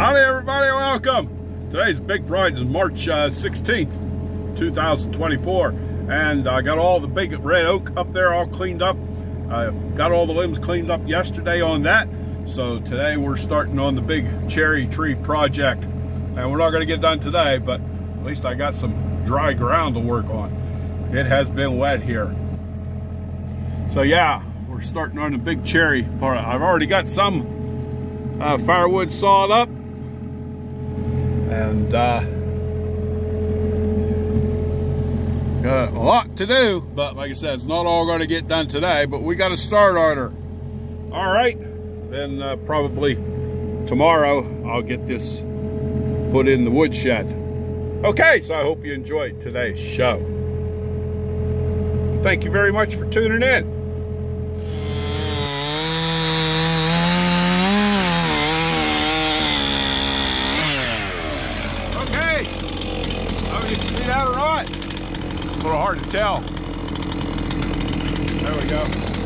Howdy everybody, welcome. Today's Big Friday is March uh, 16th, 2024. And I got all the big red oak up there all cleaned up. I got all the limbs cleaned up yesterday on that. So today we're starting on the big cherry tree project. And we're not gonna get done today, but at least I got some dry ground to work on. It has been wet here. So yeah, we're starting on the big cherry part. I've already got some uh, firewood sawed up and uh, got a lot to do but like I said it's not all going to get done today but we got a start order. All right then uh, probably tomorrow I'll get this put in the woodshed. Okay so I hope you enjoyed today's show. Thank you very much for tuning in A little hard to tell. There we go.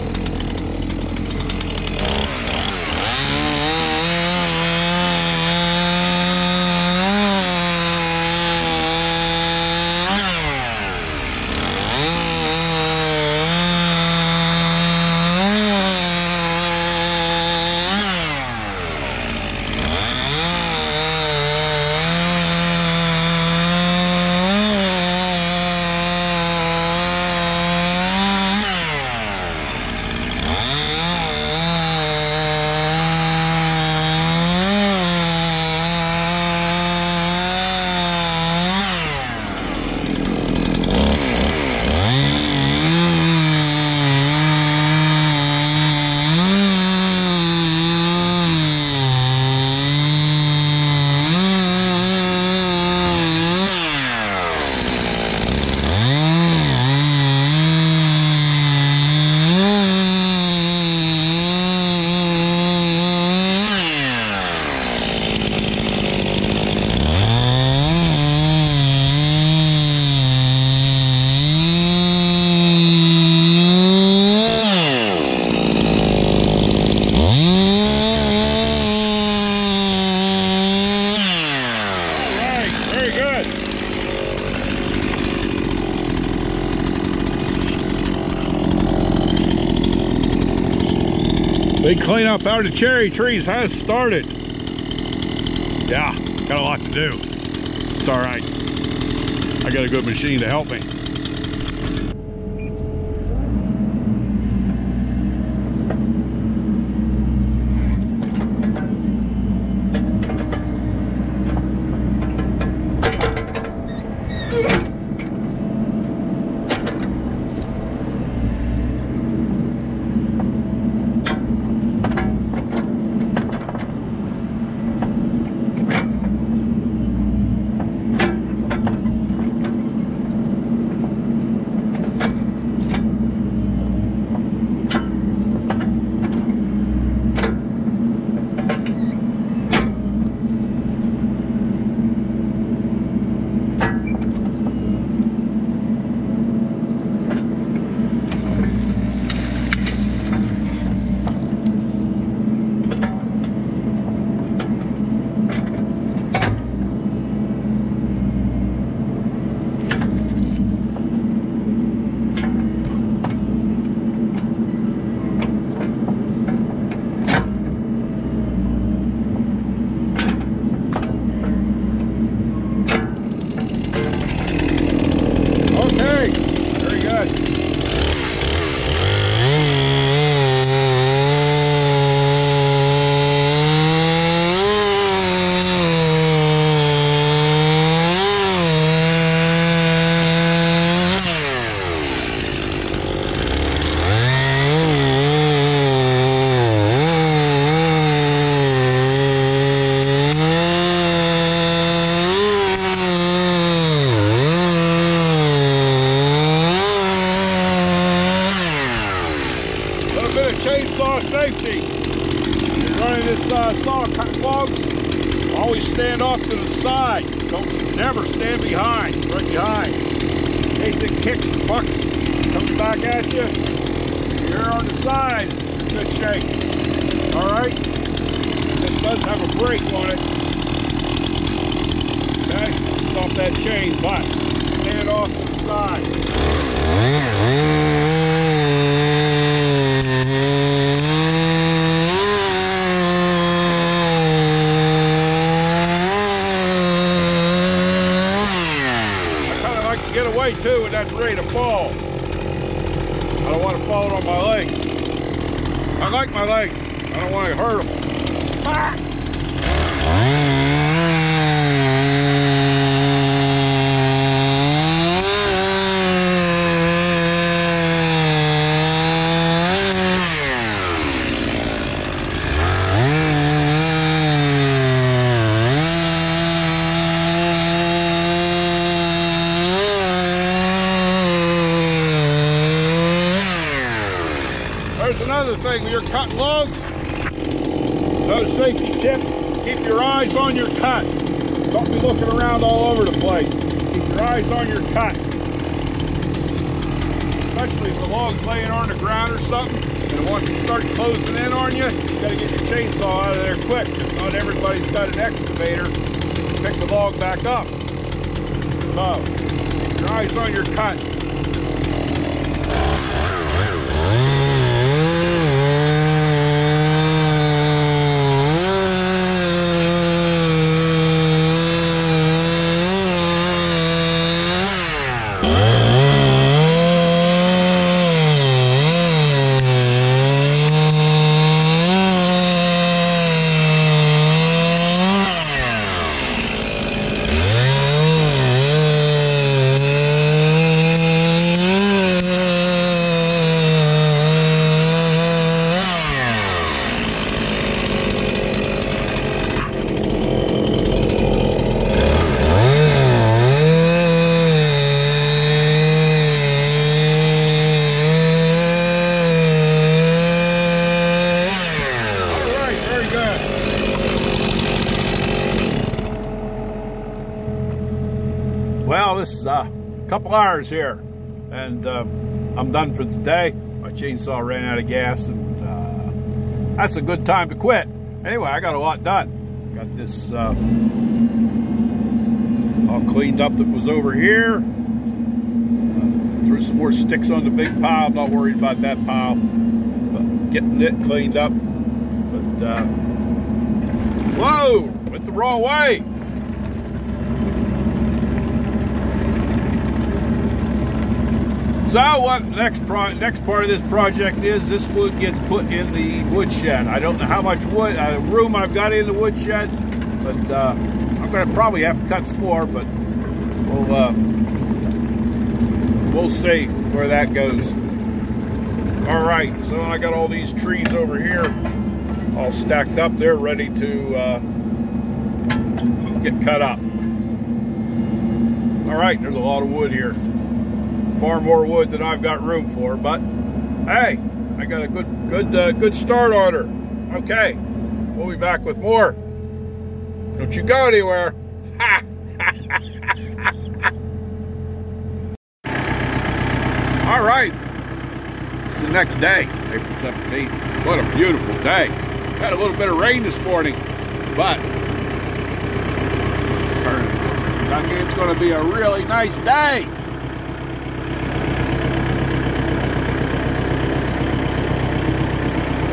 Big cleanup out of the cherry trees has started. Yeah, got a lot to do. It's all right. I got a good machine to help me. chainsaw safety. Running this uh, saw logs, always stand off to the side. Don't never stand behind, right behind. In case it kicks bucks, comes back at you, you're on the side, good shape. All right? This does have a brake on it. Okay, stop that chain, but stand off to the side. I kind of like to get away too when that's ready to fall. I don't want to fall on my legs. I like my legs. I don't want to hurt them. Ah! There's another thing when you're cutting logs. Another safety tip, keep your eyes on your cut. Don't be looking around all over the place. Keep your eyes on your cut. Especially if the log's laying on the ground or something, and it starts closing in on you, you gotta get your chainsaw out of there quick, because not everybody's got an excavator to pick the log back up. So, keep your eyes on your cut. All right, very good. This is a couple hours here, and uh, I'm done for today. My chainsaw ran out of gas, and uh, that's a good time to quit. Anyway, I got a lot done. Got this uh, all cleaned up that was over here. Threw some more sticks on the big pile. I'm Not worried about that pile. But getting it cleaned up. But, uh, whoa, went the wrong way. So what next pro next part of this project is this wood gets put in the woodshed. I don't know how much wood uh, room I've got in the woodshed, but uh, I'm going to probably have to cut some more. But we'll uh, we'll see where that goes. All right, so I got all these trees over here all stacked up. They're ready to uh, get cut up. All right, there's a lot of wood here. Far more wood than I've got room for, but hey, I got a good, good, uh, good start on her. Okay, we'll be back with more. Don't you go anywhere. All right, it's the next day, April 17th. What a beautiful day. Had a little bit of rain this morning, but it's going to be a really nice day.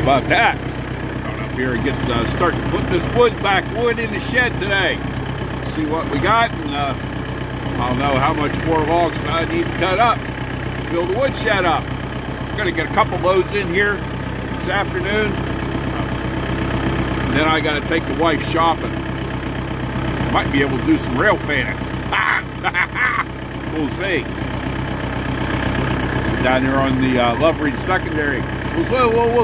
About that, going up here and get uh, start to put this wood back wood in the shed today. See what we got, and uh, I'll know how much more logs I need to cut up. Fill the wood shed up. I'm gonna get a couple loads in here this afternoon. And then I gotta take the wife shopping. Might be able to do some rail fanning. we'll see. Down there on the uh, Loveridge Secondary. We'll, we'll, we'll.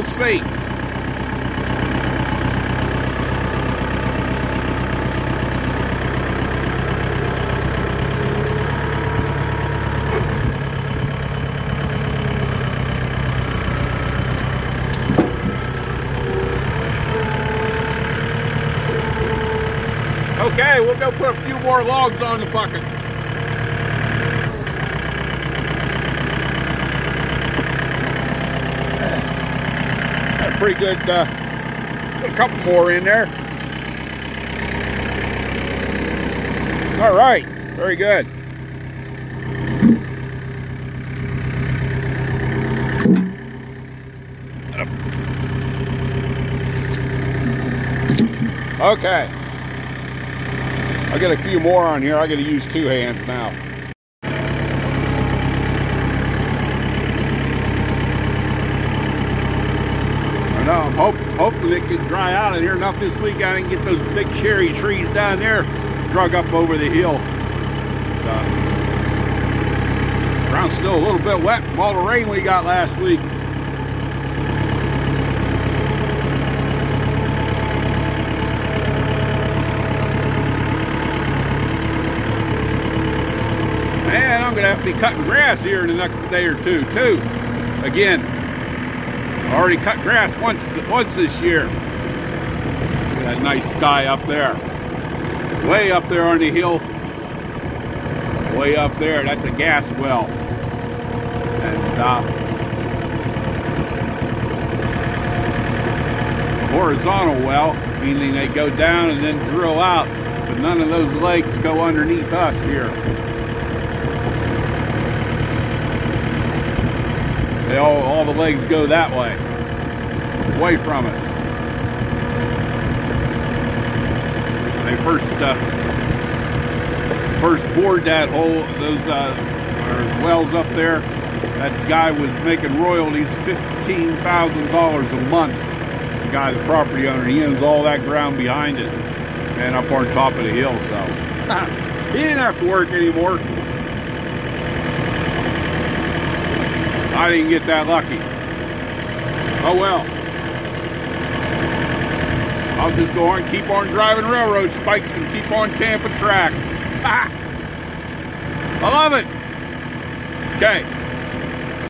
Okay, we'll go put a few more logs on the bucket. Pretty good, uh, a couple more in there. All right, very good. Okay. I got a few more on here. I got to use two hands now. I know. I'm hope, hoping it can dry out in here enough this week. I can get those big cherry trees down there drug up over the hill. Uh, ground's still a little bit wet from all the rain we got last week. And I'm gonna have to be cutting grass here in the next day or two, too. Again, already cut grass once once this year. that nice sky up there. Way up there on the hill. Way up there, that's a gas well. And uh, horizontal well, meaning they go down and then drill out, but none of those legs go underneath us here. They all, all the legs go that way, away from us. They first uh, first bored that hole, those uh, wells up there. That guy was making royalties fifteen thousand dollars a month. The guy, the property owner, he owns all that ground behind it and up on top of the hill. So he didn't have to work anymore. I didn't get that lucky. Oh well. I'll just go on, keep on driving railroad spikes and keep on Tampa track. Ah! I love it. Okay.